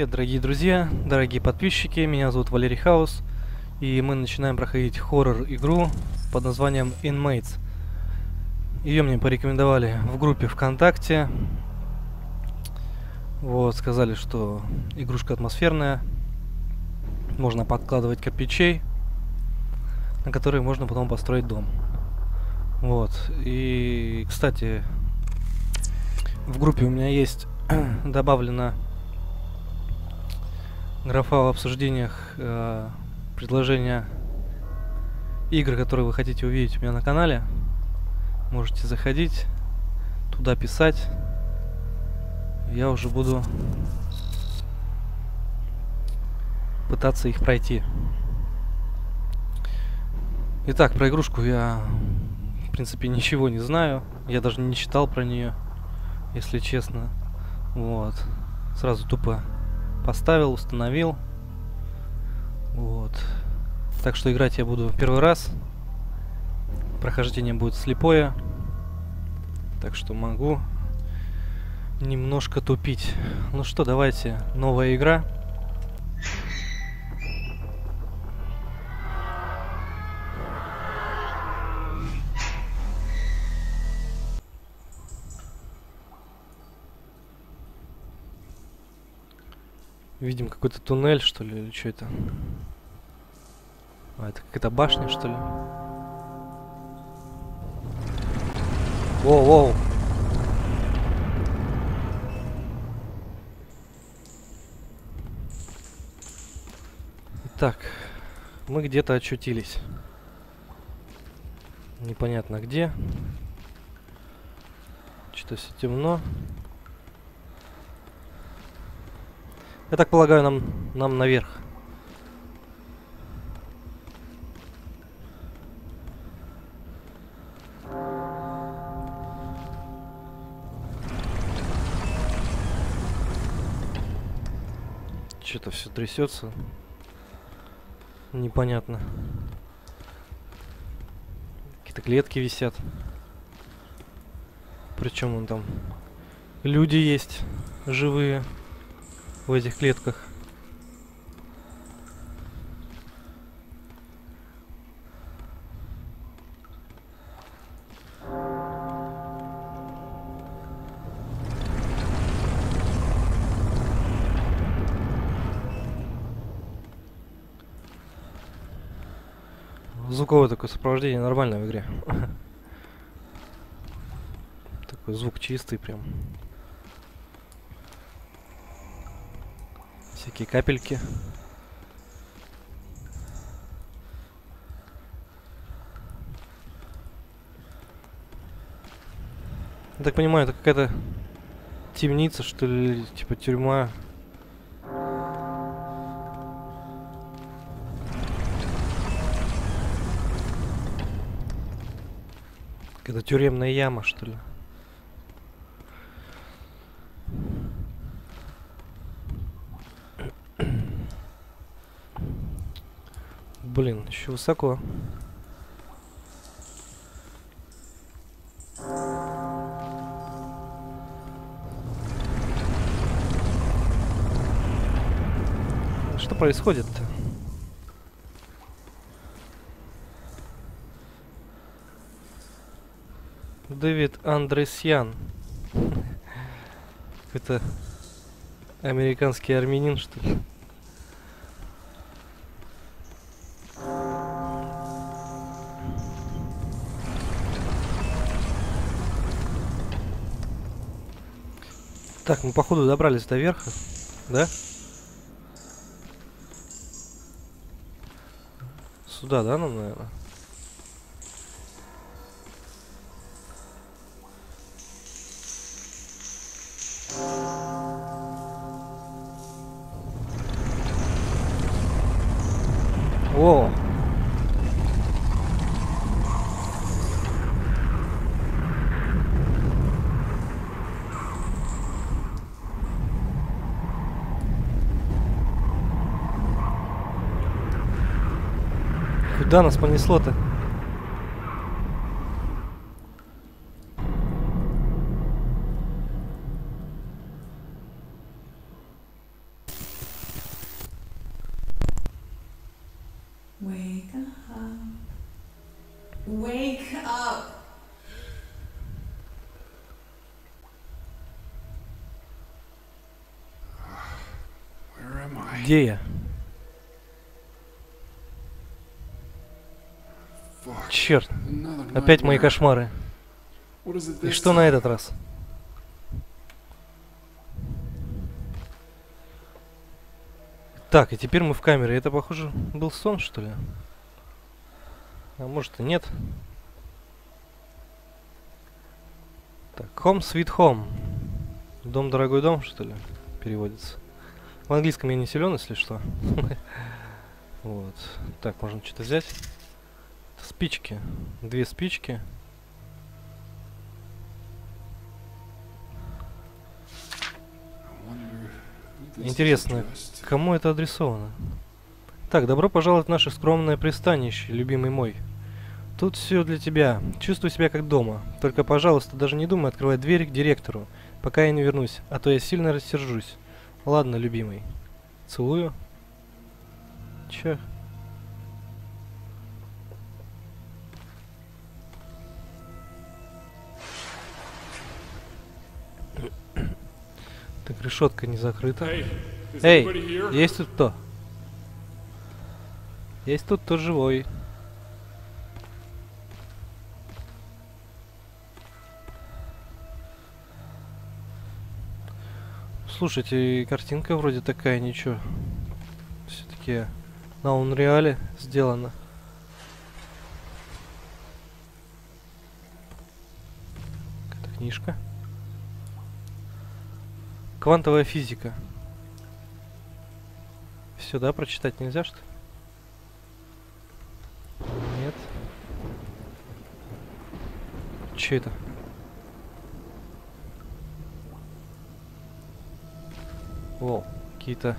Привет, дорогие друзья, дорогие подписчики, меня зовут Валерий Хаус, и мы начинаем проходить хоррор-игру под названием Inmates. Ее мне порекомендовали в группе ВКонтакте. Вот, сказали, что игрушка атмосферная, можно подкладывать кирпичей, на которые можно потом построить дом. Вот, и, кстати, в группе у меня есть добавлена графа в обсуждениях э, предложения игр, которые вы хотите увидеть у меня на канале. Можете заходить, туда писать. Я уже буду пытаться их пройти. Итак, про игрушку я, в принципе, ничего не знаю. Я даже не читал про нее, если честно. Вот. Сразу тупо поставил, установил. Вот. Так что играть я буду первый раз. Прохождение будет слепое. Так что могу немножко тупить. Ну что, давайте. Новая игра. Видим какой-то туннель, что ли, или что это? А, это какая-то башня, что ли? Воу-воу! Так, мы где-то очутились. Непонятно где. Что-то все темно. Я так полагаю, нам, нам наверх. Что-то все трясется. Непонятно. Какие-то клетки висят. Причем он там люди есть живые в этих клетках. Звуковое такое сопровождение нормальное в игре. Такой звук чистый прям. Всякие капельки. Я так понимаю, это какая-то темница, что ли, типа тюрьма. Какая-то тюремная яма, что ли. Блин, еще высоко. Что происходит-то? Дэвид Андресьян. Это американский армянин, что ли? Так, мы походу добрались до верха, да? Сюда, да, нам, наверное? О! Куда нас понесло-то? Где я? Черт, опять мои кошмары. И что на этот раз? Так, и теперь мы в камере. Это, похоже, был сон, что ли? А может и нет. Так, Home Sweet Home. Дом, дорогой дом, что ли, переводится. В английском я не силен, если что. Вот. Так, можно что-то взять. Спички. Две спички. Интересно. Кому это адресовано? Так, добро пожаловать в наше скромное пристанище, любимый мой. Тут все для тебя. Чувствуй себя как дома. Только, пожалуйста, даже не думай открывать дверь к директору, пока я не вернусь, а то я сильно рассержусь. Ладно, любимый. Целую. Че? Так, решетка не закрыта. Эй, here? есть тут кто? Есть тут кто живой. Слушайте, картинка вроде такая, ничего. Все-таки на Unreal сделано. Какая-то книжка. Квантовая физика. Все, да, прочитать нельзя, что? Нет. Че это? О, какие-то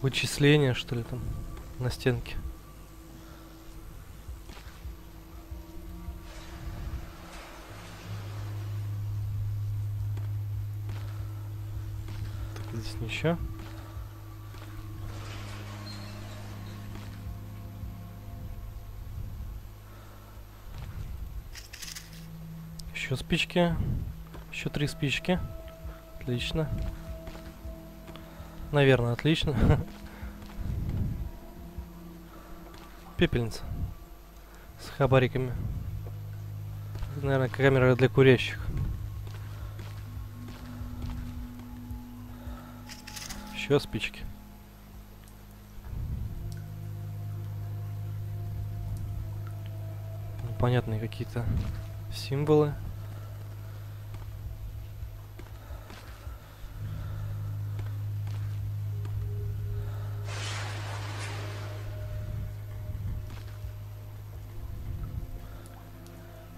вычисления, что ли, там на стенке. Здесь ничего. Еще спички. Еще три спички. Отлично. Наверное, отлично. Пепельница. С хабариками. Наверное, камера для курящих. Еще спички. Непонятные какие-то символы.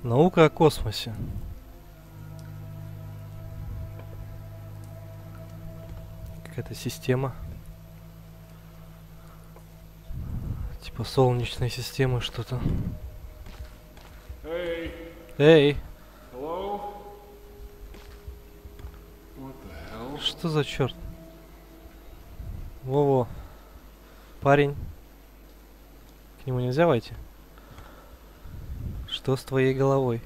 Наука о космосе. Какая-то система. Типа солнечной системы что-то. Эй, hell? что за черт? Во-во. Парень. К нему нельзя войти? Что с твоей головой?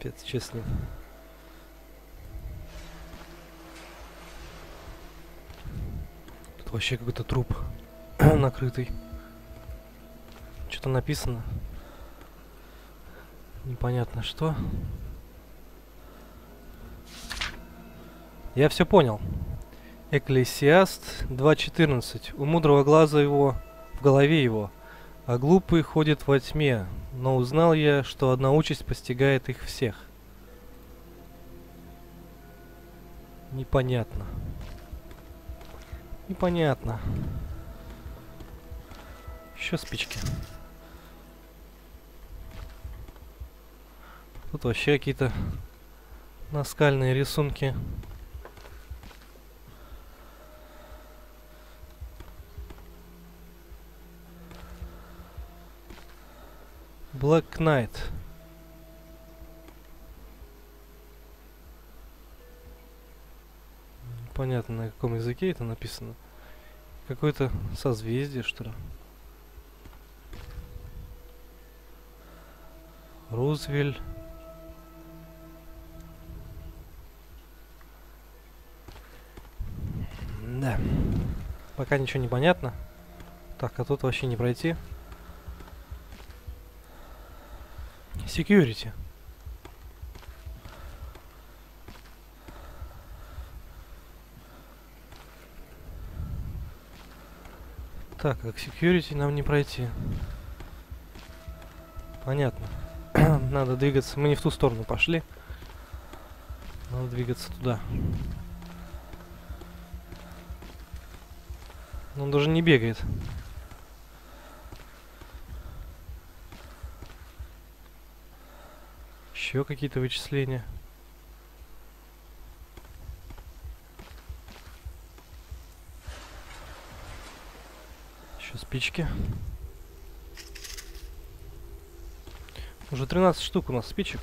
Пец, честно. Тут вообще какой-то труп накрытый. Что-то написано. Непонятно что. Я все понял. Экклесиаст 2.14. У мудрого глаза его в голове его, а глупый ходит во тьме. Но узнал я, что одна участь постигает их всех. Непонятно. Непонятно. Еще спички. Тут вообще какие-то наскальные рисунки. Black Knight. Непонятно, на каком языке это написано. Какое-то созвездие, что ли. Рузвель. Да. Пока ничего не понятно. Так, а тут вообще не пройти. Security. Так, как security нам не пройти. Понятно. Надо двигаться. Мы не в ту сторону пошли. Надо двигаться туда. Но он даже не бегает. Еще какие-то вычисления. Еще спички. Уже 13 штук у нас спичек.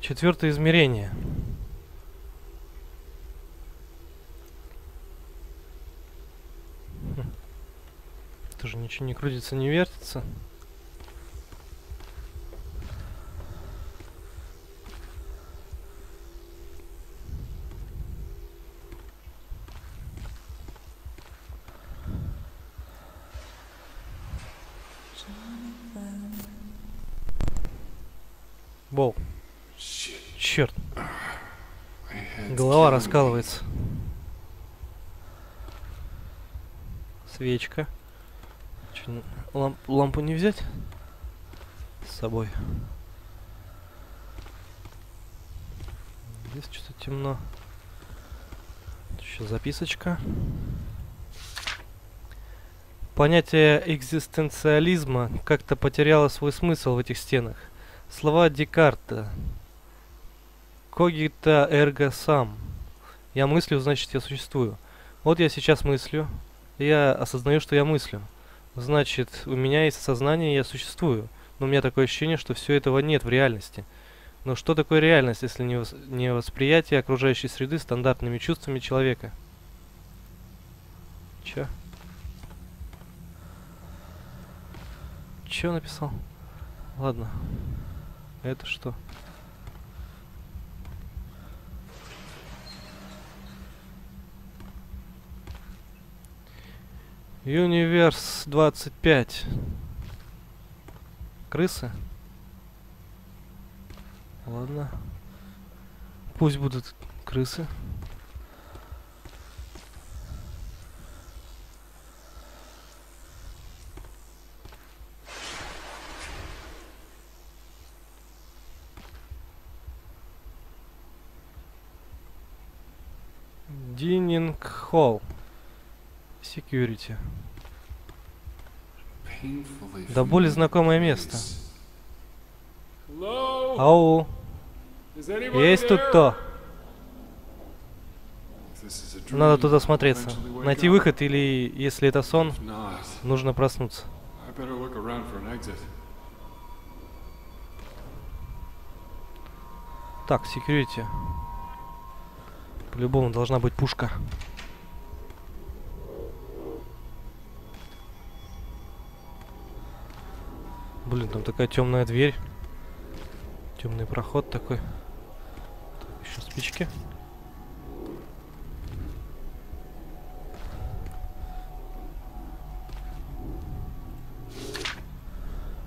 Четвертое измерение. Тоже ничего не крутится, не вертится. Бол, черт, голова раскалывается. Свечка. Чё, н- лам- лампу не взять? С собой. Здесь что-то темно. Еще записочка. Понятие экзистенциализма как-то потеряло свой смысл в этих стенах. Слова Декарта. Когита эрго сам. Я мыслю, значит я существую. Вот я сейчас мыслю. Я осознаю, что я мыслю. Значит, у меня есть сознание, я существую. Но у меня такое ощущение, что все этого нет в реальности. Но что такое реальность, если не восприятие окружающей среды стандартными чувствами человека? Чё? Чё написал? Ладно. Это что? Универс 25. Крысы? Ладно. Пусть будут крысы. Дининг Холл. Security. Да более знакомое место. Ау, есть тут кто? Надо туда смотреться. Найти выход или, если это сон, нужно проснуться. Так, security. По-любому должна быть пушка. Блин, там такая темная дверь. Темный проход такой. Так, еще спички.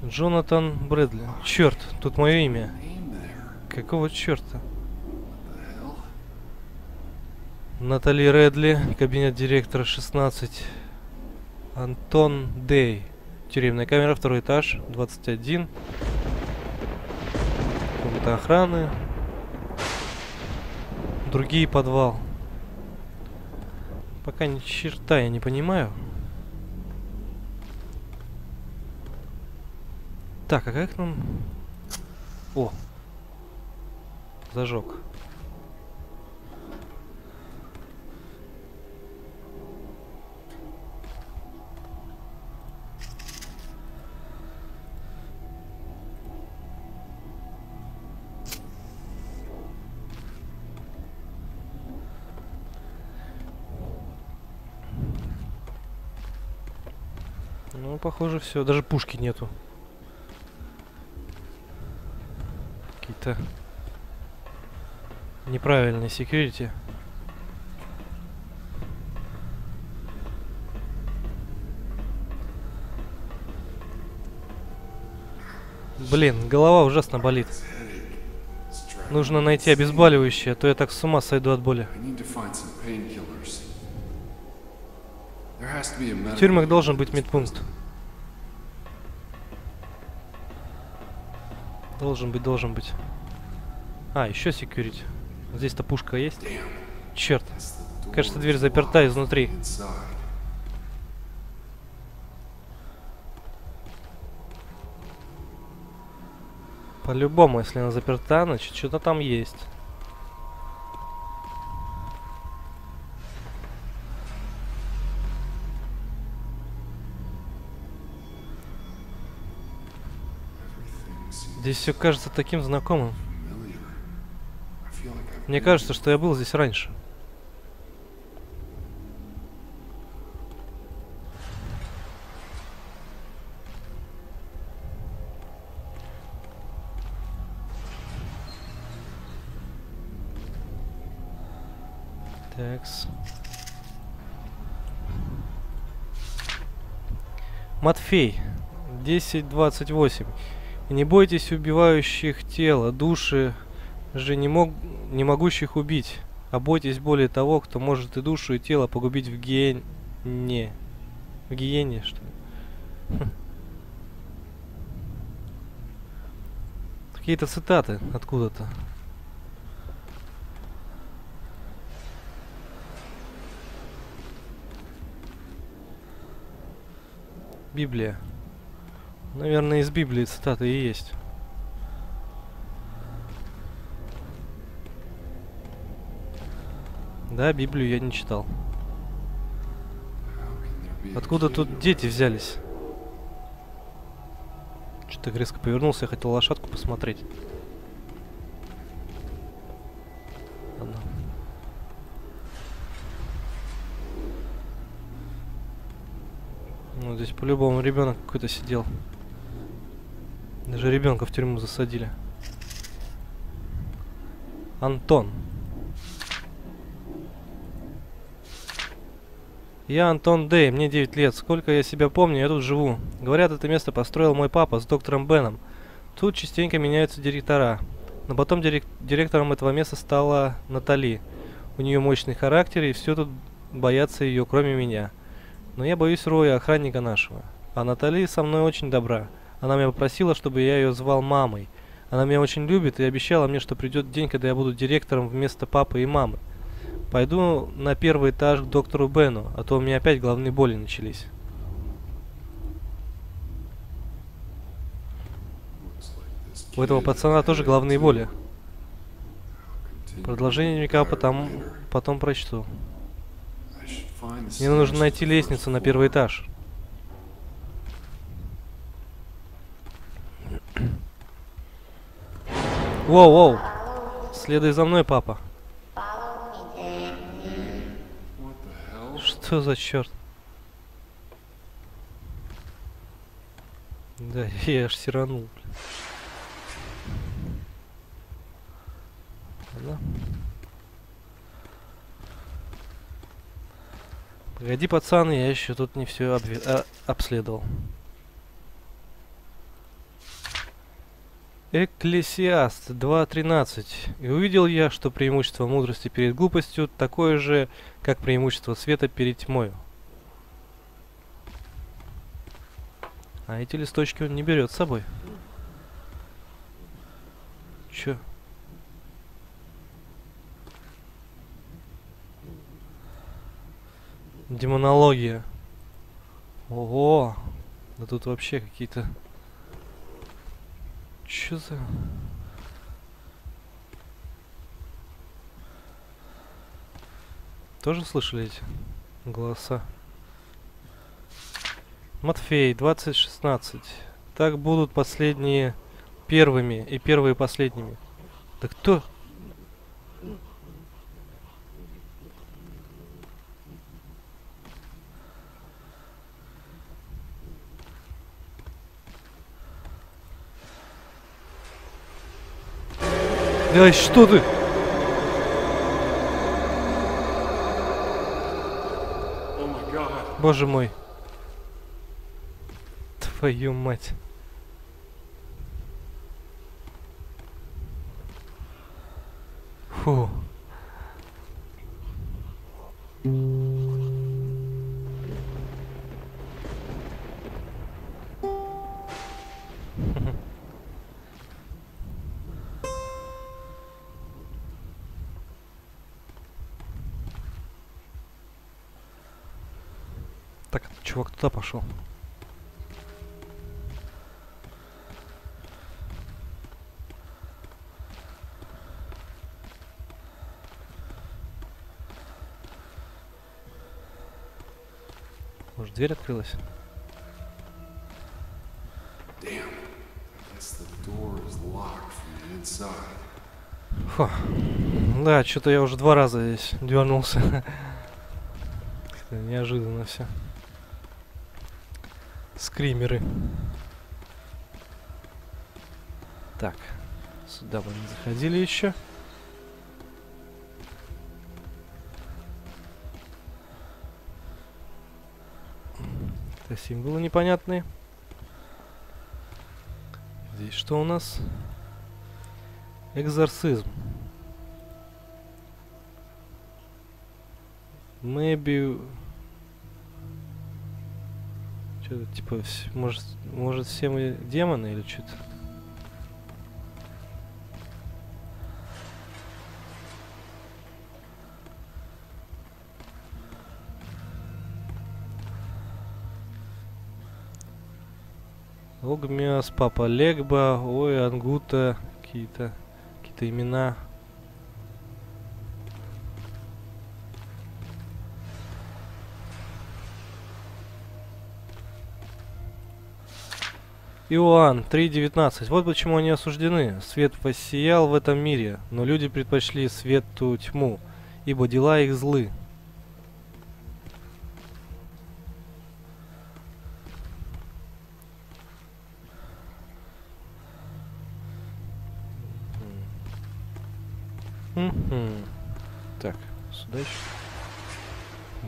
Джонатан Брэдли. Черт, тут мое имя. Какого черта? Натали Редли, кабинет директора 16. Антон Дей. Тюремная камера, второй этаж, 21. Комната охраны. Другие подвал. Пока ни черта я не понимаю. Так, а как нам... О! Зажег. Похоже, все. Даже пушки нету. Какие-то неправильные секьюрити. Блин, голова ужасно болит. Нужно найти обезболивающее, а то я так с ума сойду от боли. В тюрьмах должен быть медпункт. Должен быть, должен быть. А, еще секьюрити. Здесь-то пушка есть? Черт. Кажется, дверь заперта изнутри. По-любому, если она заперта, значит, что-то там есть. Здесь все кажется таким знакомым. Мне кажется, что я был здесь раньше. Такс. Матфей, 10.28. Не бойтесь убивающих тело, души же не, мог, не могущих убить, а бойтесь более того, кто может и душу, и тело погубить в гиене. В гиене, что ли? Хм. Какие-то цитаты откуда-то. Библия. Наверное, из Библии цитаты и есть. Да, Библию я не читал. Откуда тут дети взялись? Что-то резко повернулся, я хотел лошадку посмотреть. Ладно. Ну, здесь по-любому ребенок какой-то сидел. Даже ребенка в тюрьму засадили. Антон. Я Антон Дэй, мне 9 лет. Сколько я себя помню, я тут живу. Говорят, это место построил мой папа с доктором Беном. Тут частенько меняются директора. Но потом дирек- директором этого места стала Натали. У нее мощный характер, и все тут боятся ее, кроме меня. Но я боюсь Роя, охранника нашего. А Натали со мной очень добра. Она меня попросила, чтобы я ее звал мамой. Она меня очень любит и обещала мне, что придет день, когда я буду директором вместо папы и мамы. Пойду на первый этаж к доктору Бену, а то у меня опять головные боли начались. У этого пацана тоже головные боли. Продолжение дневника потом, потом прочту. Мне нужно найти лестницу на первый этаж. Воу, воу. Следуй за мной, папа. Что за черт? Да, я аж сиранул. блин. Ладно. Погоди, пацаны, я еще тут не все обследовал. Экклесиаст 2.13. И увидел я, что преимущество мудрости перед глупостью такое же, как преимущество света перед тьмою. А эти листочки он не берет с собой. Чё? Демонология. Ого! Да тут вообще какие-то... Чё за... Тоже слышали эти голоса? Матфей, 2016. Так будут последние первыми и первые последними. Да кто? Да что ты? Боже мой. Твою мать. Так, чувак туда пошел. Может, дверь открылась? Фу. Да, что-то я уже два раза здесь дернулся. Неожиданно все. Скримеры. Так, сюда мы не заходили еще. Это символы непонятные. Здесь что у нас? Экзорцизм. Maybe... Что-то типа, может, может все мы демоны или что-то? Огмиас, Папа Легба, ой, Ангута, какие-то какие-то имена. Иоанн 3.19. Вот почему они осуждены. Свет воссиял в этом мире, но люди предпочли свету тьму, ибо дела их злы. Мгм. Так, сюда еще.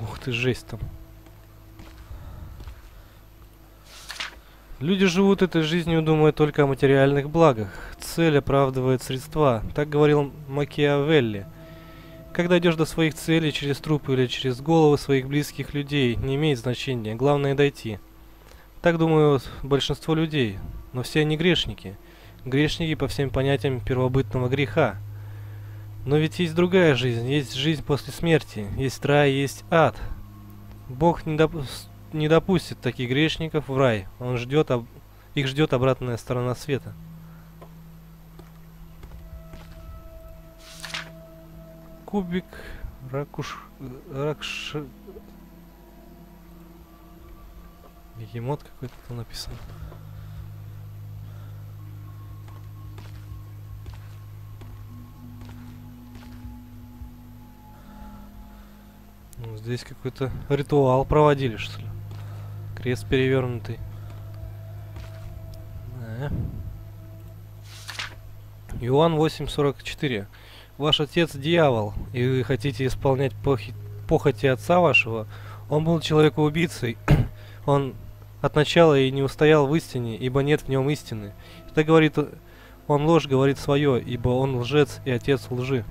Ух ты, жесть там. Люди живут этой жизнью, думая только о материальных благах. Цель оправдывает средства. Так говорил Макиавелли. Когда идешь до своих целей через трупы или через головы своих близких людей, не имеет значения. Главное дойти. Так думают большинство людей. Но все они грешники. Грешники по всем понятиям первобытного греха. Но ведь есть другая жизнь, есть жизнь после смерти, есть рай, есть ад. Бог не, допу- не допустит таких грешников в рай. Он ждет, об- их ждет обратная сторона света. Кубик, ракуш, ракш... Бегемот какой-то там написан. Ну, здесь какой-то ритуал проводили, что ли. Крест перевернутый. Да. Иоанн 8.44. Ваш отец дьявол, и вы хотите исполнять похи- похоти отца вашего. Он был человекоубийцей. он от начала и не устоял в истине, ибо нет в нем истины. Это говорит, он ложь говорит свое, ибо он лжец и отец лжи.